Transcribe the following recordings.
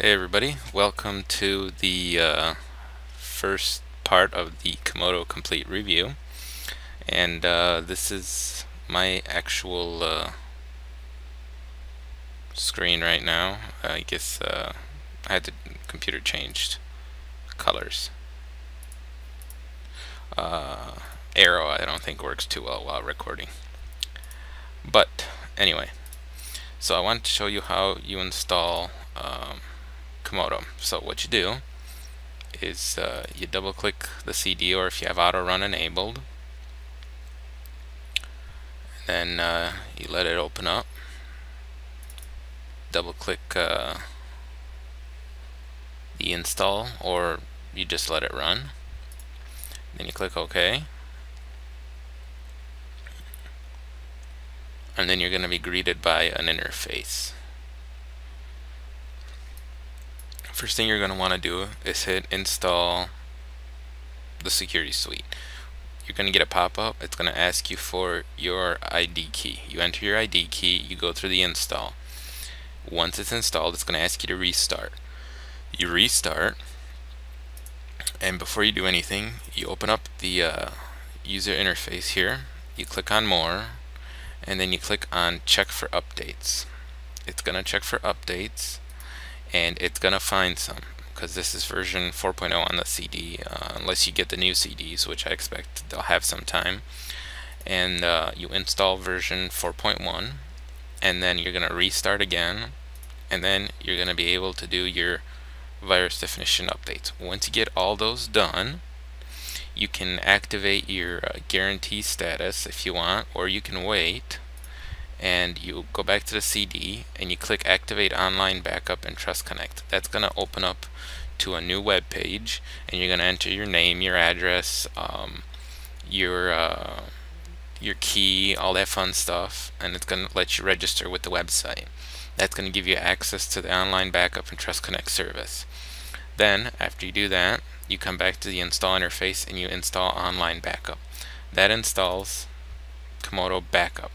Hey everybody, welcome to the uh, first part of the Comodo Complete Review and uh, this is my actual uh, screen right now. I guess uh, I had the computer changed colors. Uh, arrow I don't think works too well while recording. But anyway, so I want to show you how you install um, Comodo. So what you do is uh, you double click the CD or if you have auto run enabled. Then uh, you let it open up. Double click uh, the install or you just let it run. Then you click OK. And then you're going to be greeted by an interface first thing you're going to want to do is hit install the security suite. You're going to get a pop-up it's going to ask you for your ID key. You enter your ID key you go through the install. Once it's installed it's going to ask you to restart. You restart and before you do anything you open up the uh, user interface here. You click on more and then you click on check for updates. It's gonna check for updates and it's gonna find some because this is version 4.0 on the CD uh, unless you get the new CDs which I expect they'll have some time. And uh, you install version 4.1 and then you're gonna restart again and then you're gonna be able to do your virus definition updates. Once you get all those done you can activate your uh, guarantee status if you want or you can wait and you go back to the CD and you click activate online backup and trust connect. That's going to open up to a new web page and you're going to enter your name your address um, your uh, your key all that fun stuff and it's going to let you register with the website. That's going to give you access to the online backup and trust connect service. Then after you do that you come back to the install interface and you install online backup. That installs Comodo backup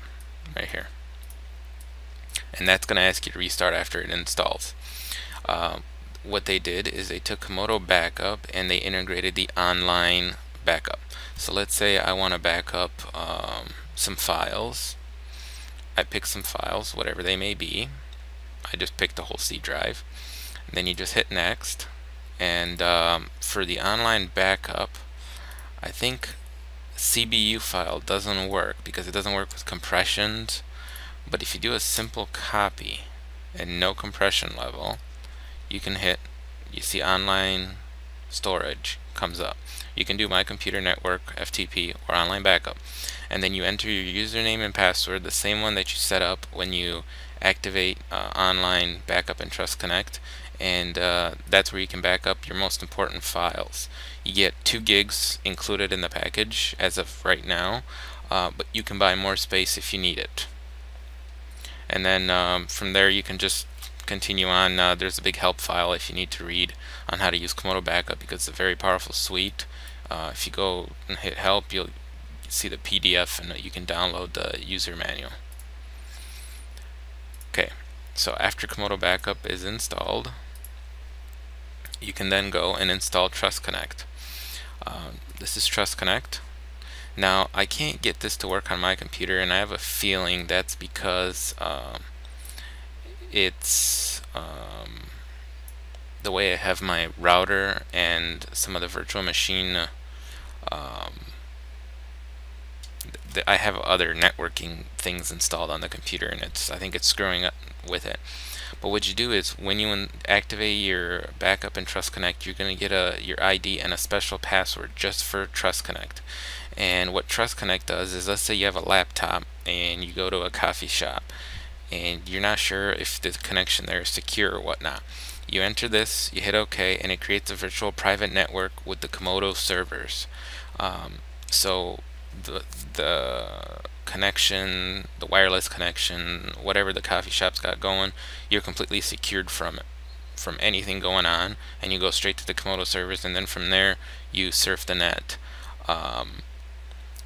right here and that's going to ask you to restart after it installs. Uh, what they did is they took Comodo backup and they integrated the online backup. So let's say I want to back up um, some files. I pick some files whatever they may be. I just picked the whole C drive. And then you just hit next. And um, for the online backup I think CBU file doesn't work because it doesn't work with compressions but if you do a simple copy and no compression level you can hit you see online storage comes up you can do my computer network FTP or online backup and then you enter your username and password the same one that you set up when you activate uh, online backup and trust connect and uh, that's where you can back up your most important files. You get 2 gigs included in the package as of right now, uh, but you can buy more space if you need it. And then um, from there you can just continue on. Uh, there's a big help file if you need to read on how to use Comodo Backup because it's a very powerful suite. Uh, if you go and hit help, you'll see the PDF and you can download the user manual. Okay, so after Comodo Backup is installed, you can then go and install Trust Connect. Um, this is Trust Connect. Now I can't get this to work on my computer and I have a feeling that's because um, it's um, the way I have my router and some of the virtual machine um, I have other networking things installed on the computer and it's I think it's screwing up with it but what you do is when you activate your backup in Trust Connect, you're going to get a your ID and a special password just for Trust Connect. And what Trust Connect does is let's say you have a laptop and you go to a coffee shop and you're not sure if the connection there is secure or whatnot. You enter this, you hit OK, and it creates a virtual private network with the Comodo servers. Um, so the the connection, the wireless connection, whatever the coffee shop's got going, you're completely secured from it, from anything going on, and you go straight to the Comodo servers, and then from there you surf the net. Um,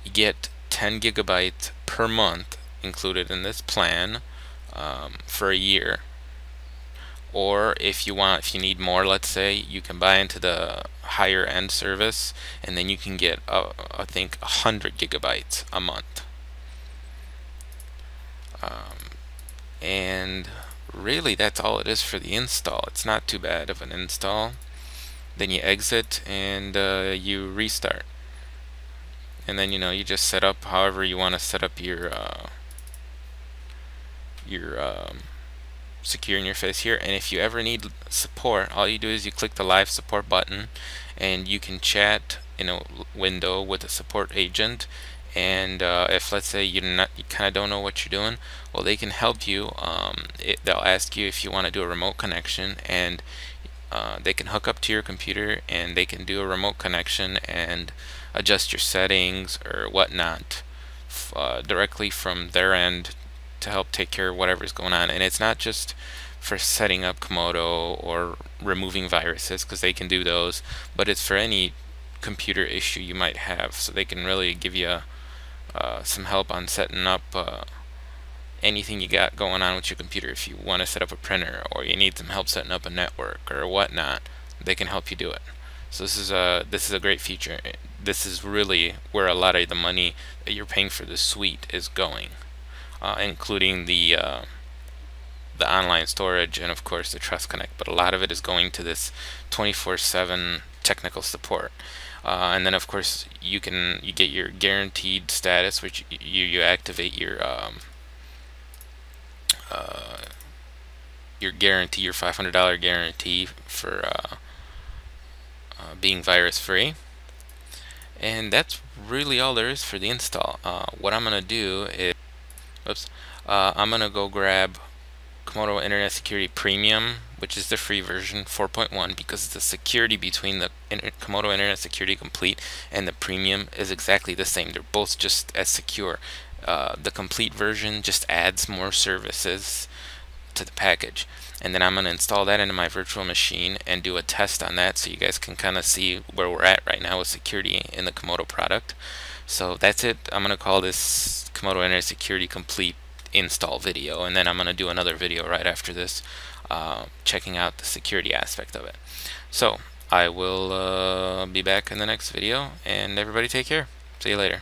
you get 10 gigabytes per month included in this plan um, for a year. or if you want if you need more let's say you can buy into the higher end service and then you can get uh, I think 100 gigabytes a month um, and really that's all it is for the install. It's not too bad of an install. Then you exit and uh, you restart. And then you know you just set up however you want to set up your uh, your um, secure interface here. And if you ever need support all you do is you click the live support button and you can chat in a window with a support agent and uh, if let's say you're not you kind of don't know what you're doing well they can help you um, it, they'll ask you if you want to do a remote connection and uh, they can hook up to your computer and they can do a remote connection and adjust your settings or whatnot uh, directly from their end to help take care of whatever's going on. And it's not just for setting up Comodo or removing viruses because they can do those but it's for any computer issue you might have. So they can really give you uh, some help on setting up uh, anything you got going on with your computer. If you want to set up a printer or you need some help setting up a network or whatnot, they can help you do it. So this is a this is a great feature. This is really where a lot of the money that you're paying for the suite is going, uh, including the uh, the online storage and of course the Trust Connect. But a lot of it is going to this 24/7 technical support. Uh, and then of course you can you get your guaranteed status which you you activate your um, uh, your guarantee your $500 guarantee for uh, uh, being virus free and that's really all there is for the install. Uh, what I'm gonna do is oops uh, I'm gonna go grab Comodo Internet Security Premium, which is the free version 4.1 because the security between the Inter Comodo Internet Security Complete and the Premium is exactly the same. They're both just as secure. Uh, the complete version just adds more services to the package and then I'm going to install that into my virtual machine and do a test on that so you guys can kind of see where we're at right now with security in the Comodo product. So that's it. I'm going to call this Comodo Internet Security Complete install video and then I'm going to do another video right after this uh, checking out the security aspect of it. So I will uh, be back in the next video and everybody take care. See you later.